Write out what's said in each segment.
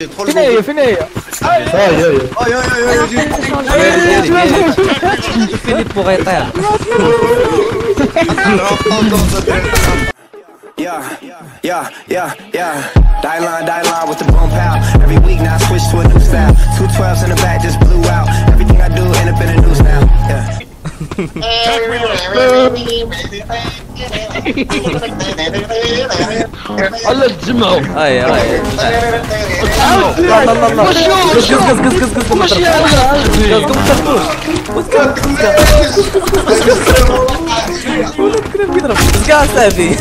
피네요 피네요 아예예예예예예 필리포가 했다야 Yeah, yeah, yeah, yeah. Die line, die line with the bump out. Every week now I switch to a new style. Two twelves in the back just blew out. Everything I do end up in the news now. Yeah. الله تجمعوا هاي هاي الله الله الله قص قص قص قص قص قص ماشي يضرب قص كاع صافي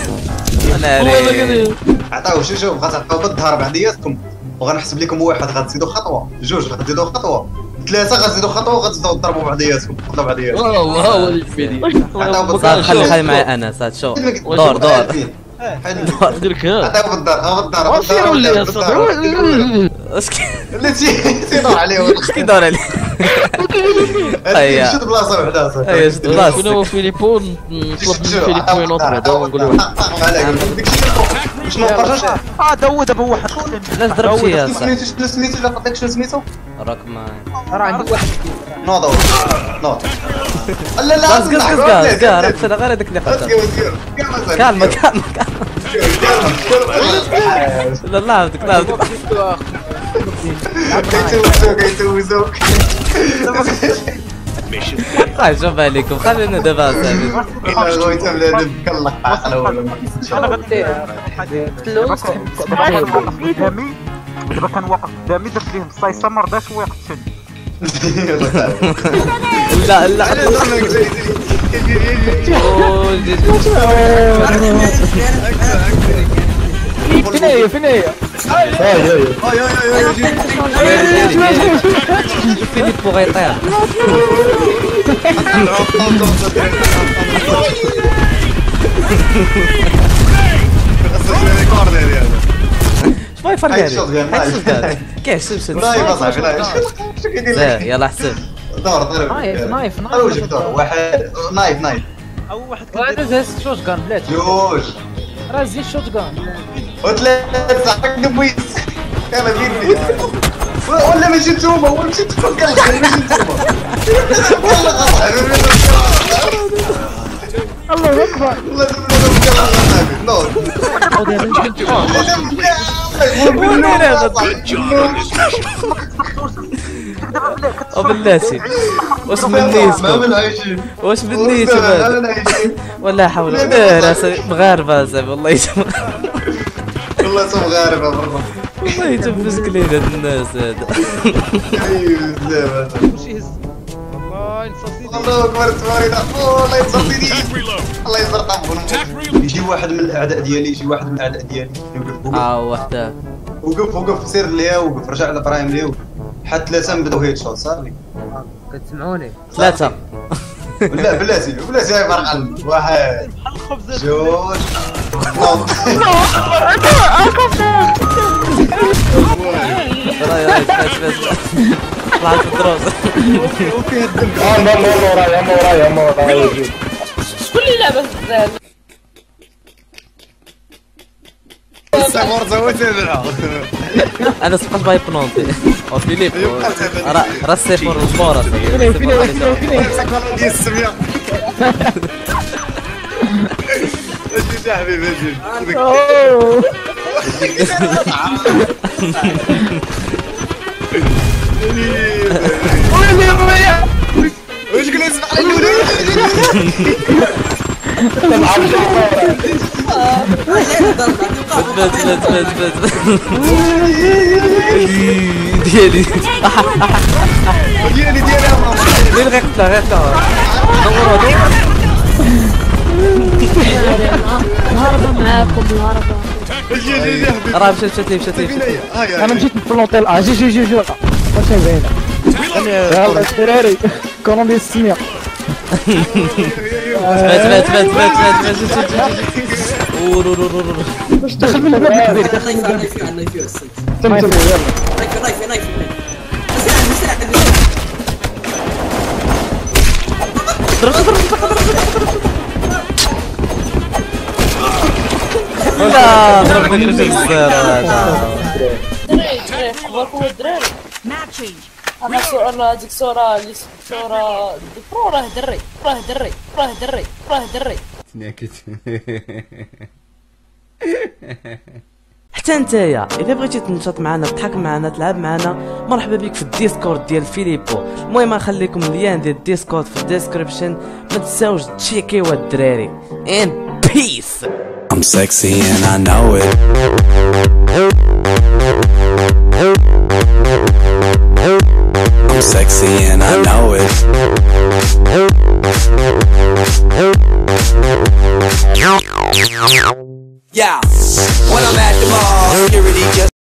أنا ري عطاو شوف شوف غتعطيو بالظهر بعدياتكم وغنحسب لكم واحد غتزيدوا خطوه جوج غتزيدوا خطوه ثلاثة غتزيدوا خطوة وغتزيدوا تضربوا بعضياتكم تقتلوا بعضياتكم. واو واو الفيديو عطاو صاد بالظهر خلي خلي معايا أنا صاد شو؟ دور دور. دور درك ها عطاو بالدار ها بالدار لي يا صاحبي اسكي اللي تي تيدور عليه. اسكي دور عليه. هيا. شد بلاصة وحده صاحبي هيا شد بلاصة. شنو هو فيليبو نطلب من فيليبو ينوض بعدا ونقول له شنو نقرش آه داو دابا واحد لا تضرب شي يا صاحبي سميتو شنو سميتو لا قلت شنو سميتو راك ما راه عندي واحد نوض نوض لا لا قص قص قص قص قص راك فدا غير هذاك اللي قلت كالما كالما لا لا عبدك لا عبدك كيتوزوك كيتوزوك راه شوف عليكم خلينا دابا صاحبي الا غويت بلاد كالله عقله ولا قدامي دابا كان واقف قدامي درت ليه الصيصه ما رضاش شد لا لا. فين هي فين هي فيليب بغا يطير اش باغي يفرق هاي شوط عليك ديال حسب هذا كيحسب شد نايف اصاحبي نايف شو كيدير زين لك يلا حسب دور دور نايف، نايف، نايف. وجهك دور واحد نايف نايف هذا زي شوت جان بلاتي جوج راه زي شوت جان وثلاثة حق بويس يلا بيدي ولا ماشي نتوما ولا ماشي نتوما قال لك ماشي نتوما والله غلط الله أكبر. والله واش ما نيتكم من عايشين واش ولا حول ولا إلا مغاربة صاحبي والله والله سو غاربة برا والله يتم مسكلين هاد الناس هذا. أيوه بزاف هذا الله أكبر تبارك الله. الله يتصديني الله يزرق يجي واحد من الأعداء ديالي يجي واحد من الأعداء ديالي. آه وحده. وقف وقف سير ليا وقف. رجع لابراهيم ليا. حتى ثلاثة بداو هيد شوت صافي كتسمعوني؟ ثلاثة لا بلاتي بلاتي هاي فرقان واحد. جوج. نوض راي راي بس بس طلعت في الدروس لعبة زال أنا سبقت باي بنونتي أو فيليب راه راه السيفور الفورة فين فين فين فين السمية أجي يا حبيبي أجي اوه واش قلت اسمع بات بات بات بات ديالي ديالي ديالي. غير قتلها غير قتلها دوروا دوروا الهربة معاكم الهربة راه مشات مشات لي مشات لي أنا مشيت نبلونطي آه جي جي جي جي واش باينه يلا الدراري كولومبيا السمية بات بات بات بات بات بات شوف شوف شوف أوه، رو رو رو رو. دخل من الباب الكبير دخل من الباب تم تم يلا لا ضرب لك رجل الزير هذا دري دري اخباركم الدراري أنا صورة أنا هذيك صورة اللي صورة bro راه دري راه دري راه دري راه دري. حتى نتايا إذا بغيتي تنشط معنا تضحك معنا تلعب معنا مرحبا بك في ال Discord ديال فيليبو. المهم نخليكم ال lien ديال ال Discord في ال description ما تنساوش تشيكيو الدراري. And peace I'm sexy and I know it. I'm sexy and I know it. Yeah, when I'm at the mall, security just